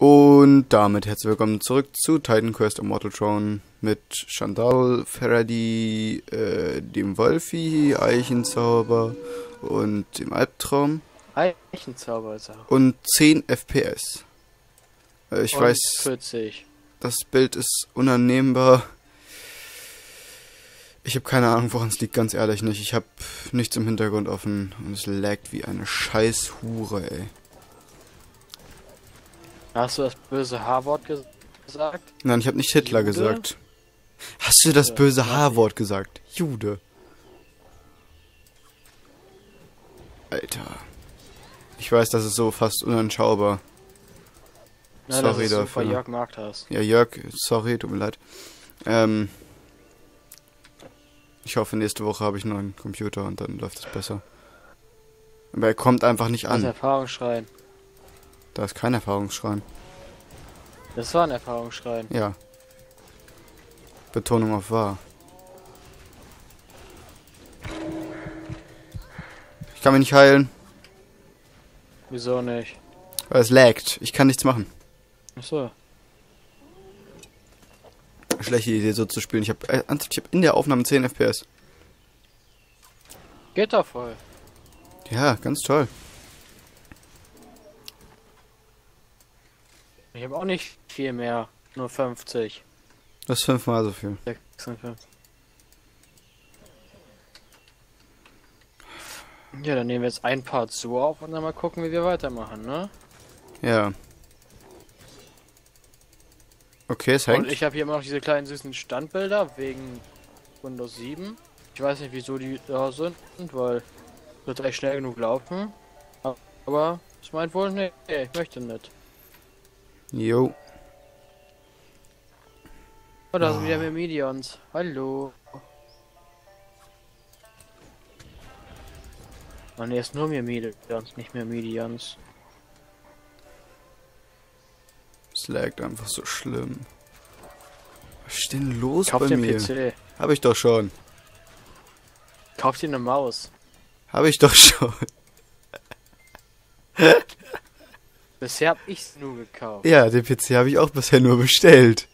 Und damit herzlich willkommen zurück zu Titan Quest Immortal Throne mit Chandal, Freddy, äh, dem Wolfi, Eichenzauber und dem Albtraum. Eichenzauber ist auch. Und 10 FPS. Äh, ich Und weiß, 40. das Bild ist unannehmbar. Ich habe keine Ahnung, woran es liegt, ganz ehrlich nicht. Ich habe nichts im Hintergrund offen und es laggt wie eine scheiß Hure, ey. Hast du das böse H-Wort ges gesagt? Nein, ich habe nicht Hitler Jude? gesagt. Hast du das böse. H-Wort gesagt? Jude. Alter. Ich weiß, das ist so fast unanschaubar. Na, Sorry das ist dafür. super Jörg Markthaus. Ja, Jörg, sorry, tut mir leid. Ähm. Ich hoffe, nächste Woche habe ich einen neuen Computer und dann läuft es besser. Aber er kommt einfach nicht Das an. Erfahrungsschrein. Da ist kein Erfahrungsschrein. Das war ein Erfahrungsschrein. Ja. Betonung auf wahr. Ich kann mich nicht heilen, Wieso nicht? weil es laggt. Ich kann nichts machen. Achso. Schlechte Idee, so zu spielen. Ich habe äh, ich hab in der Aufnahme 10 FPS. Geht doch voll. Ja, ganz toll. Ich habe auch nicht viel mehr. Nur 50. Das ist fünfmal so viel. 56. Ja, dann nehmen wir jetzt ein Part so auf und dann mal gucken, wie wir weitermachen, ne? Ja. Okay, es Und hängt. ich habe hier immer noch diese kleinen süßen Standbilder wegen Windows 7. Ich weiß nicht, wieso die da sind, weil wird echt schnell genug laufen. Aber es meint wohl, nee, ich möchte nicht. Jo. Oh, da sind Ah. wieder mehr Medions. Hallo. Oh ne, ist nur mehr Medions, nicht mehr Medions. Es laggt einfach so schlimm. Was ist denn los Kauf bei den mir? PC. Hab ich doch schon. Kauf dir eine Maus. Hab ich doch schon. Bisher hab ich's nur gekauft. Ja, den PC habe ich auch bisher nur bestellt.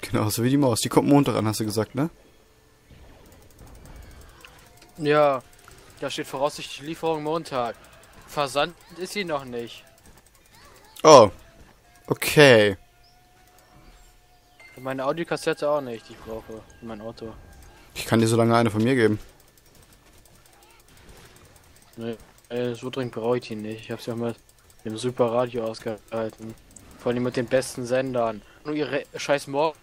Genauso wie die Maus. Die kommt Montag an, hast du gesagt, ne? Ja, da steht voraussichtlich Lieferung Montag. Versand ist sie noch nicht. Oh. Okay. Meine Audiokassette auch nicht, die ich brauche. Mein Auto. Ich kann dir so lange eine von mir geben. Nee, äh, so dringend brauche ich die nicht. Ich hab's ja mal mit dem Super Radio ausgehalten. Vor allem mit den besten Sendern. Nur ihre scheiß Mor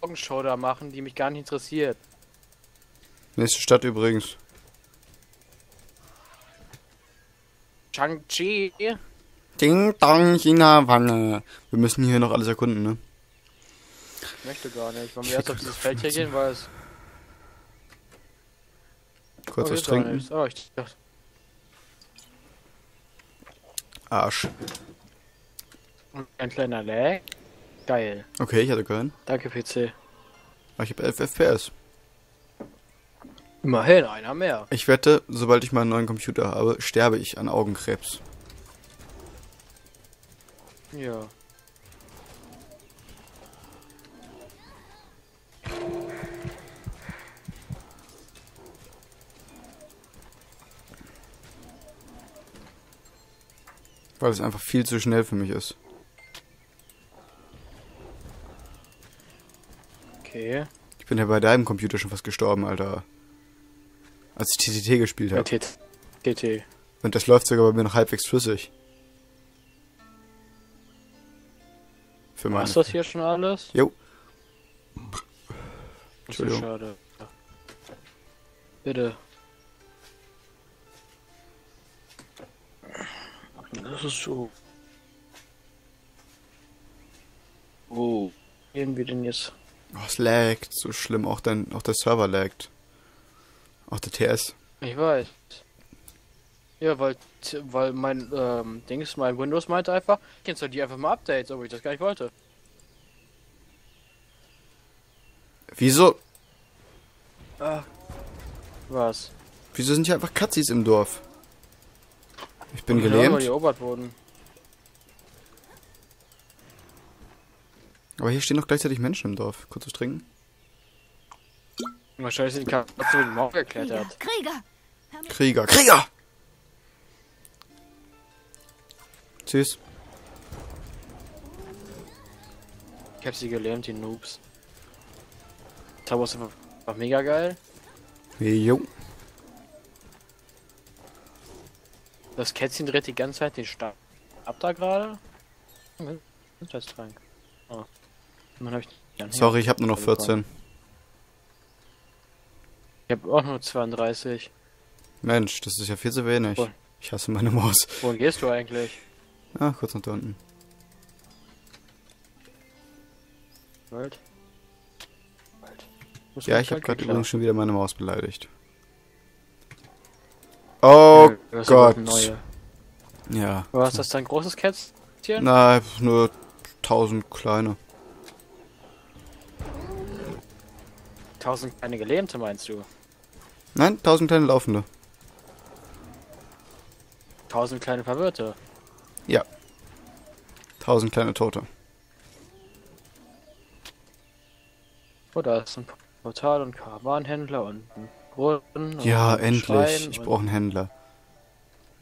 Morgenshow da machen, die mich gar nicht interessiert. Nächste Stadt übrigens. Shang-Chi? Ding Dong, China Wange. Wir müssen hier noch alles erkunden, ne? Ich möchte gar nicht. Wollen Ich wir erst auf dieses Feld hier gehen, weil es... Kurz oh, was trinken. Oh, ich dachte... Arsch. Ein kleiner Lag. Geil. Okay, ich hatte keinen. Danke, PC. Aber ich habe 11 FPS. Immerhin, einer mehr. Ich wette, sobald ich meinen neuen Computer habe, sterbe ich an Augenkrebs. Ja. Weil es einfach viel zu schnell für mich ist. Okay. Ich bin ja bei deinem Computer schon fast gestorben, Alter. Als ich TTT gespielt Ja. habe. TT. TT. Und das läuft sogar bei mir noch halbwegs flüssig. Für meine. Machst du das hier schon alles? Jo. Das ist Entschuldigung. schade. Bitte. Das ist so. Wo gehen wir denn jetzt? Oh, es laggt so schlimm. Auch, dein, auch der Server laggt. Auch der TS. Ich weiß. Ja, weil, weil mein ähm, Dings, mein Windows meinte einfach, ich installiere einfach mal Updates, obwohl ich das gar nicht wollte. Wieso? Ah. Was? Wieso sind hier einfach Katzis im Dorf? Ich bin gelähmt. wurden. Aber hier stehen noch gleichzeitig Menschen im Dorf. Kurz was trinken. Wahrscheinlich sind die Katzen über die Mauer Krieger, geklettert. Krieger! Krieger. Krieger! Tschüss. Ich hab sie gelähmt, die Noobs. Tower ist einfach einfach mega geil. Jo. Das Kätzchen dreht die ganze Zeit den Stab ab da gerade. Oh. Ich Sorry, ich habe nur noch 14. Ich hab auch nur 32. Mensch, das ist ja viel zu wenig. Voll. Ich hasse meine Maus. Wohin gehst du eigentlich? Ah, kurz nach da unten. Wald? Wald. Ja, ich habe gerade übrigens schon wieder meine Maus beleidigt. Oh Ja, das ist Gott. Neue. Ja. War das dein großes Kätzchen? Na, nur 1000 kleine. 1000 kleine Gelähmte meinst du? Nein, 1000 kleine laufende. 1000 kleine Verwirrte. 1000 kleine Tote. Oh, da ist ein Portal und Karawanenhändler und ein Brunnen. und Ja, endlich. Ich brauche einen Händler.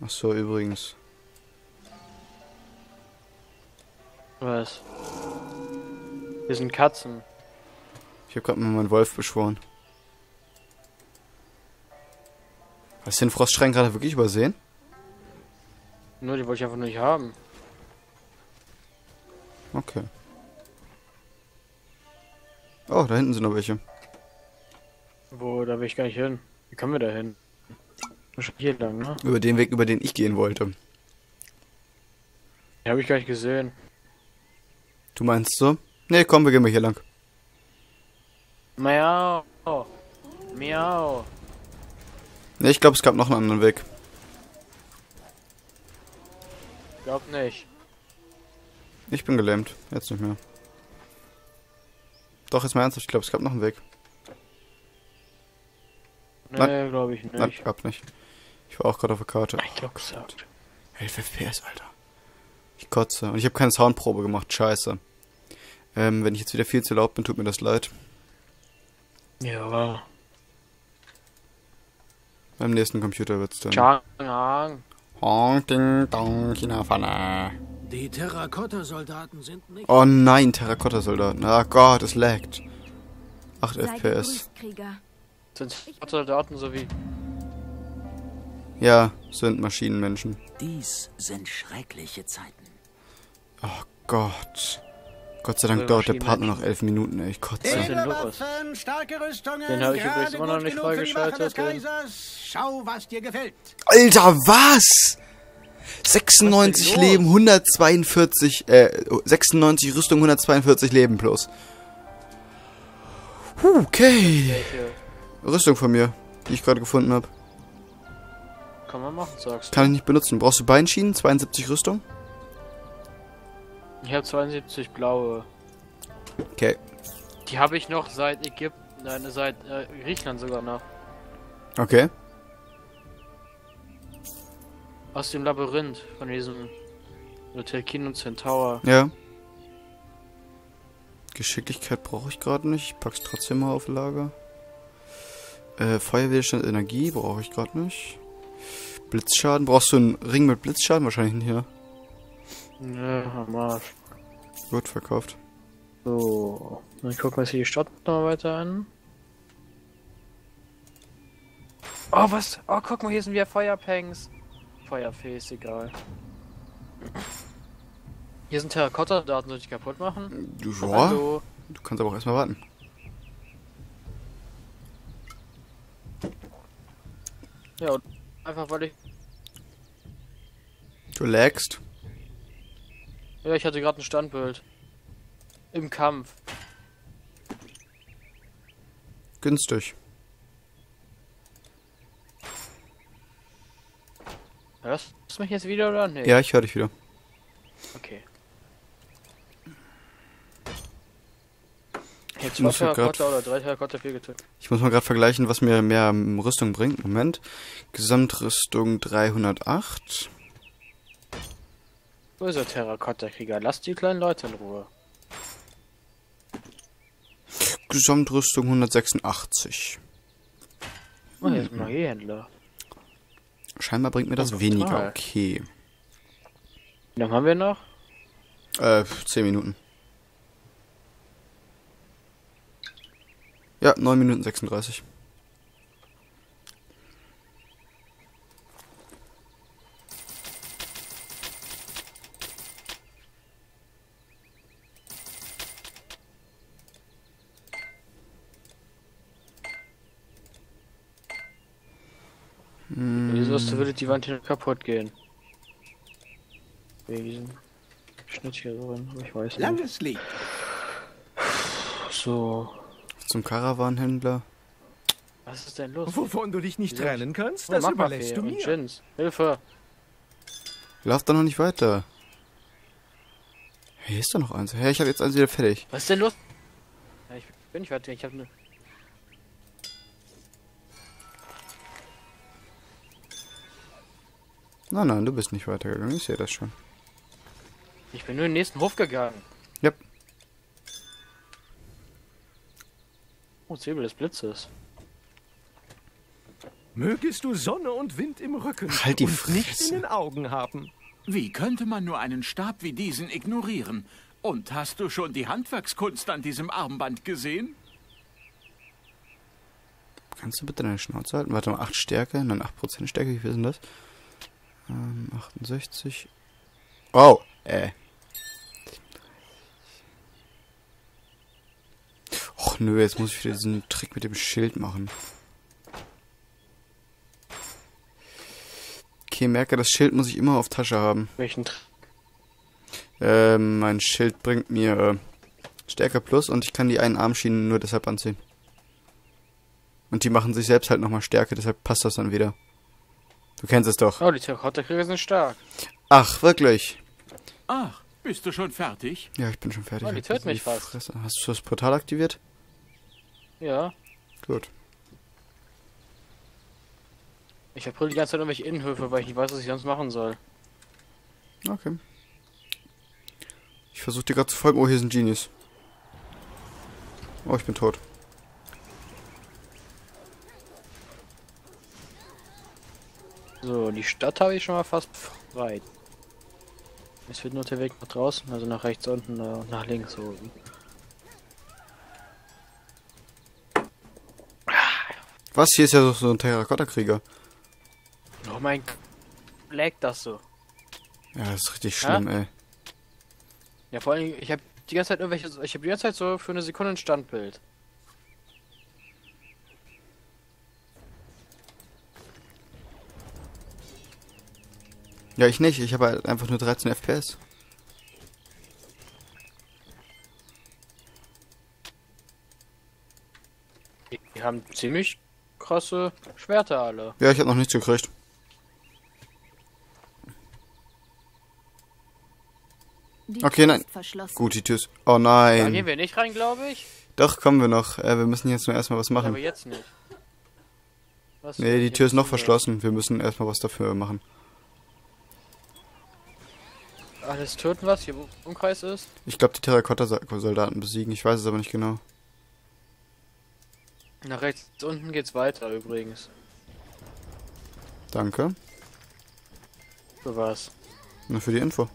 Ach so, übrigens. Was? Wir sind Katzen. Ich habe gerade mal meinen Wolf beschworen. Hast du den Frostschrein gerade wirklich übersehen? Nur die wollte ich einfach nicht haben. Okay. Oh, da hinten sind noch welche. Wo, da will ich gar nicht hin. Wie kommen wir da hin? Hier lang, ne? Über den Weg, über den ich gehen wollte. Die habe ich gar nicht gesehen. Du meinst so? Nee, komm, wir gehen mal hier lang. Miau. Miau. Nee, ich glaube, es gab noch einen anderen Weg. Glaub nicht. Ich bin gelähmt. Jetzt nicht mehr. Doch, jetzt mal ernsthaft. Ich glaube, es gab noch einen Weg. Nee, glaube ich Nein, nicht. gab nicht. Ich war auch gerade auf der Karte. Ich gesagt. 11 FPS, Alter. Ich kotze. Und ich habe keine Soundprobe gemacht. Scheiße. Ähm, wenn ich jetzt wieder viel zu laut bin, tut mir das leid. Ja. Beim nächsten Computer wird's dann. Chang. Hong, ding, dong, China, Pfanne. Die Terrakotta-Soldaten sind nicht. Oh nein, Terrakotta-Soldaten. Ah Gott, es laggt. 8 Sei FPS. Krieger. Sind Soldaten so wie. Ja, sind Maschinenmenschen. Dies sind schreckliche Zeiten. Oh Gott. Gott sei Dank dauert der Part nur noch. 11 Minuten, ey. Ich kotze. ist Edle denn los? Waffen, starke Rüstungen, Den habe ich übrigens immer noch nicht freigeschaltet. Schau, was dir gefällt. Alter, was? 96 Was ist Leben, 142, äh, 96 Rüstung, 142 Leben plus. Huh, Okay. Rüstung von mir, die ich gerade gefunden habe. Kann man machen, sagst du. Kann ich nicht benutzen. Brauchst du Beinschienen? 72 Rüstung? Ich habe 72 blaue. Okay. Die habe ich noch seit Ägypten, nein, seit äh, Griechenland sogar noch. Okay. Aus dem Labyrinth von diesem Hotel Kino Centaur. Ja. Geschicklichkeit brauche ich gerade nicht. Ich pack's trotzdem mal auf Lager. Äh, Feuerwiderstand Energie brauche ich gerade nicht. Blitzschaden. Brauchst du einen Ring mit Blitzschaden? Wahrscheinlich ne? Nö, am Arsch. Gut, verkauft. So, dann gucken wir uns hier die Stadt noch weiter an. Oh, was? Oh, guck mal, hier sind wieder Feuerpangs. Feuerfee ist egal. Hier sind Terrakotta-Daten, soll ich kaputt machen? Du, ja, Also, du kannst aber auch erstmal warten. ja, und einfach weil ich. Du lagst. Ja, ich hatte gerade ein Standbild. Im Kampf. Günstig. Hörst du mich jetzt wieder oder? Nee. Ja, ich höre dich wieder. Okay. Jetzt muss ja grad- oder. Ich muss mal gerade vergleichen, was mir mehr Rüstung bringt. Moment. Gesamtrüstung 308. Wo ist der Terrakotta-Krieger? Lass die kleinen Leute in Ruhe. Gesamtrüstung 186. Oh, ist ein Magiehändler. Scheinbar bringt mir das Oh, weniger. total. Okay. Wie lange haben wir noch? Äh, 10 Minuten. Ja, 9 Minuten 36. Wieso ist, würde die Wand hier kaputt gehen? Wegen diesem Schnitt hier drin, aber ich weiß nicht. Langes Lied. So, Zum Karawanhändler. was ist denn los? Wovon du dich nicht Wieso? trennen kannst, Oh, das überlässt du mir. Gins. Hilfe! Lauf da noch nicht weiter. Hier ist doch noch eins. Hey, ich habe jetzt eins wieder fertig. Was ist denn los? Ja, ich bin nicht fertig, ich habe ne. Nein, nein, du bist nicht weitergegangen. Ich sehe das schon. Ich bin nur in den nächsten Hof gegangen. Yep. Oh, Säbel des Blitzes. Mögest du Sonne und Wind im Rücken Halt die und nicht Fresse. in den Augen haben. Wie könnte man nur einen Stab wie diesen ignorieren? Und hast du schon die Handwerkskunst an diesem Armband gesehen? Kannst du bitte deine Schnauze halten? Warte mal, 8 Stärke, dann 8% Stärke, wie viel sind das? Ähm, 68. Oh, äh. Nö, jetzt muss ich wieder diesen Trick mit dem Schild machen. Okay, merke, das Schild muss ich immer auf Tasche haben. Welchen Tr Ähm, mein Schild bringt mir äh, Stärke plus und ich kann die einen Armschienen nur deshalb anziehen. Und die machen sich selbst halt nochmal Stärke, deshalb passt das dann wieder. Du kennst es doch. Oh, die Terrakotta-Krieger sind stark. Ach, wirklich? Ach, bist du schon fertig? Ja, ich bin schon fertig. Oh, die Halt töten mich fast. Fresse. Hast du das Portal aktiviert? Ja. Gut. Ich verbrülle die ganze Zeit irgendwelche Innenhöfe, weil ich nicht weiß, was ich sonst machen soll. Okay. Ich versuche dir gerade zu folgen. Oh, hier sind Genies. Oh, ich bin tot. So, die Stadt habe ich schon mal fast frei. Es wird nur der Weg nach draußen, also nach rechts unten äh, und nach links oben. Was? Hier ist ja so, so ein Terrakotta-Krieger. Oh mein Gott. Lag das so. Ja, das ist richtig schlimm, ey. Ja, vor allem, ich habe die ganze Zeit irgendwelche, ich habe die ganze Zeit so für eine Sekunde ein Standbild. Ja, ich nicht. Ich habe halt einfach nur 13 FPS. Die haben ziemlich krasse Schwerter alle. Ja, ich habe noch nichts gekriegt. Die Okay, nein. Gut, die Tür ist... Oh Da gehen nein. wir nicht rein, glaube ich. Doch, kommen wir noch. Äh, wir müssen jetzt nur erstmal was Aber machen. jetzt nicht. Was Nee, die Tür ist noch verschlossen. Wir müssen erstmal was dafür machen. Alles töten, was hier im Umkreis ist? Ich glaube, die Terrakotta-Soldaten besiegen. Ich weiß es aber nicht genau. Nach rechts unten geht's weiter übrigens. Danke. Für was? Nur für die Info.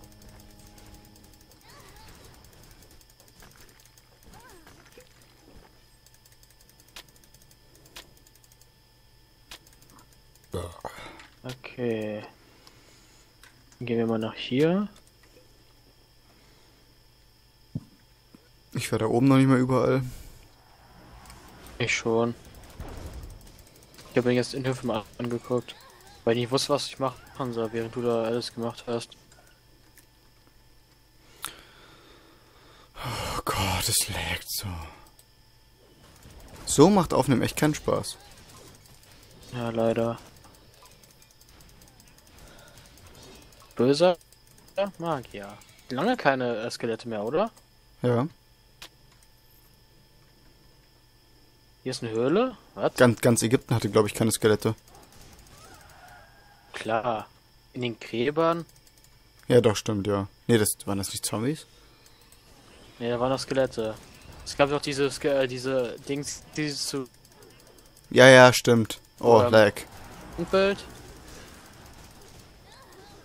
Okay. Dann gehen wir mal nach hier. Ich war da oben noch nicht mal überall. Ich schon. Ich habe mir jetzt in Hilfe mal angeguckt. Weil ich nicht wusste, was ich machen soll, während du da alles gemacht hast. Oh Gott, es laggt so. So macht Aufnehmen echt keinen Spaß. Ja, leider. Böser Magier. Lange keine Skelette mehr, oder? Ja. Hier ist eine Höhle? Was? Ganz, ganz Ägypten hatte, glaube ich, keine Skelette. Klar. In den Gräbern? Ja, doch, stimmt, ja. Nee, das waren das nicht Zombies? Ne, da waren noch Skelette. Es gab doch diese, äh, diese Dings, die zu Ja, ja, stimmt. Oh, Ähm. lag. Bild.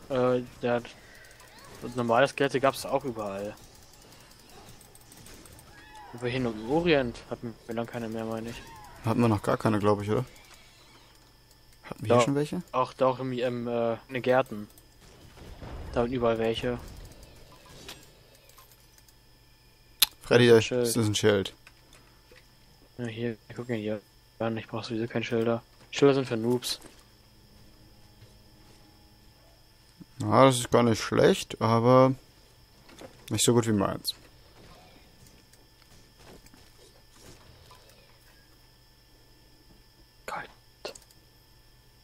Äh, der und normale Skelette gab es auch überall. Aber hin im Orient hatten wir dann keine mehr, meine ich. Hatten wir noch gar keine, glaube ich, oder? Hatten wir Ja. hier schon welche? Auch da auch im, im äh, in den Gärten. Da sind überall welche. Freddy, Das ist ein Schild. Ja, hier, guck mal hier. An, ich brauch sowieso keine Schilder. Schilder sind für Noobs. Ja, das ist gar nicht schlecht, aber nicht so gut wie meins.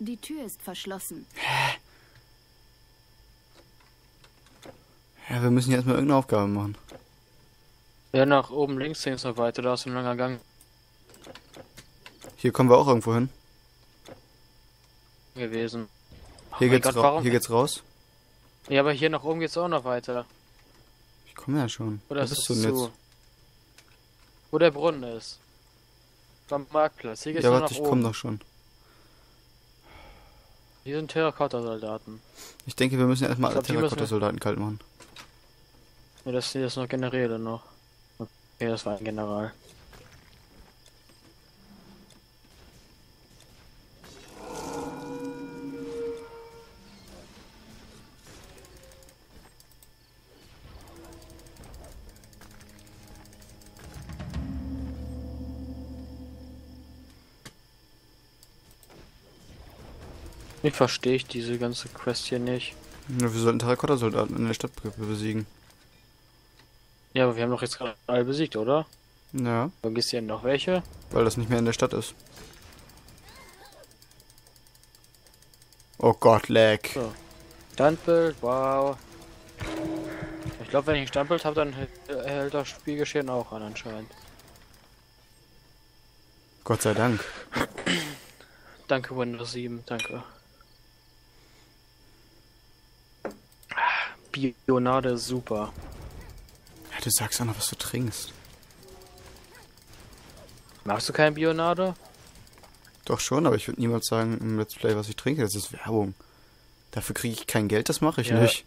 Die Tür ist verschlossen. Ja, wir müssen jetzt mal irgendeine Aufgabe machen. Ja, nach oben links links noch weiter, da ist ein langer Gang Hier kommen wir auch irgendwo hin. gewesen. Oh Hier geht's, Gott, hier geht's raus. Ja, aber hier nach oben geht's auch noch weiter. Ich komme ja schon. Oder Wo ist du denn jetzt? Wo der Brunnen ist. Beim Marktplatz. Hier geht's Ja, warte, nach ich komme oben. doch schon. Hier sind Terrakotta-Soldaten. Ich denke, wir müssen erstmal alle Terrakotta-Soldaten kalt machen. Ja, das hier ist noch Generäle noch. Okay, das war ein General. Ich verstehe ich diese ganze Quest hier nicht. Ja, wir sollten Terrakotta-Soldaten in der Stadt be- besiegen. Ja, aber wir haben doch jetzt gerade alle besiegt, oder? Ja, gehst du noch welche? weil das nicht mehr in der Stadt ist. Oh Gott, lag. So. Standbild, wow. Ich glaube, wenn ich ein Standbild habe, dann hält- hält das Spielgeschehen auch an anscheinend. Gott sei Dank. Danke Windows 7, danke. Bionade ist super. Ja, du sagst auch noch, was du trinkst. Magst du keine Bionade? Doch schon, aber ich würde niemals sagen im Let's Play, was ich trinke. Das ist Werbung. Dafür kriege ich kein Geld, das mache ich Ja. nicht.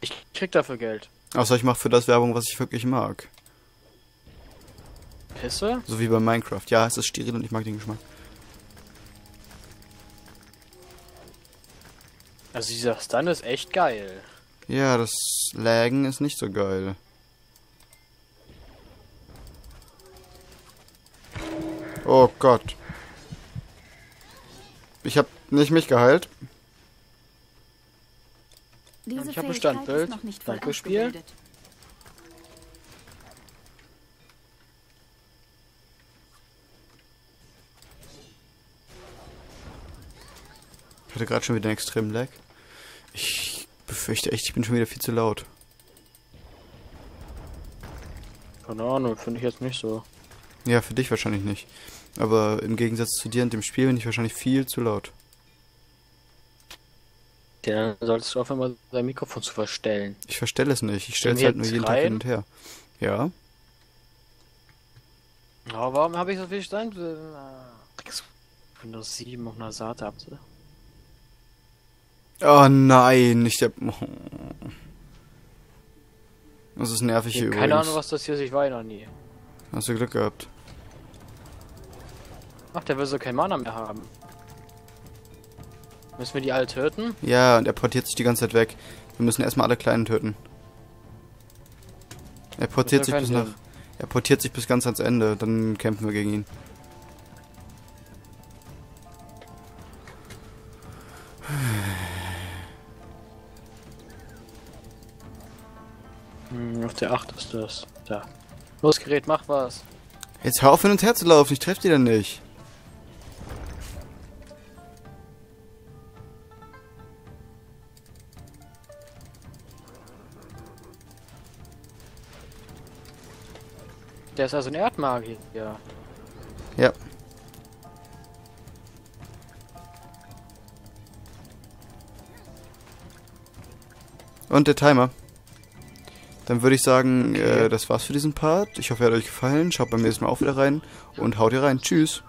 Ich krieg dafür Geld. Außer ich mache für das Werbung, was ich wirklich mag. Pisse? So wie bei Minecraft. Ja, es ist steril und ich mag den Geschmack. Also dieser Stun ist echt geil. Ja, das Lagen ist nicht so geil. Oh Gott. Ich hab nicht mich geheilt. Diese Ich hab ein Standbild. Danke, Spiel. Ich hatte gerade schon wieder einen extremen Lag. Ich befürchte echt, ich bin schon wieder viel zu laut. Keine Ahnung, finde ich jetzt nicht so. Ja, für dich wahrscheinlich nicht. Aber im Gegensatz zu dir und dem Spiel bin ich wahrscheinlich viel zu laut. Ja, dann solltest du aufhören, mal dein Mikrofon zu verstellen. Ich verstelle es nicht. Ich stelle es halt nur jeden Tag rein? hin und her. Ja. Aber warum habe ich so viel Stand? äh, Windows 7 auf einer SATA ihr? Oh nein, nicht der. Oh. Das ist nervig hier Keine übrigens. Ahnung, was das hier ist, ich war ja noch nie. Hast du Glück gehabt. Ach, der will so kein Mana mehr haben. Müssen wir die alle töten? Ja, und er portiert sich die ganze Zeit weg. Wir müssen erstmal alle Kleinen töten. Er portiert sich bis nach. Er portiert sich bis ganz ans Ende, dann kämpfen wir gegen ihn. Auf der 8 ist das. Da. Los, Gerät, mach was. Jetzt hör auf hin und her zu laufen, ich treffe die dann nicht. Der ist also ein Erdmagier. Ja. Ja. Und der Timer. Dann würde ich sagen, äh, das war's für diesen Part. Ich hoffe, er hat euch gefallen. Schaut beim nächsten Mal auch wieder rein und haut ihr rein. Tschüss.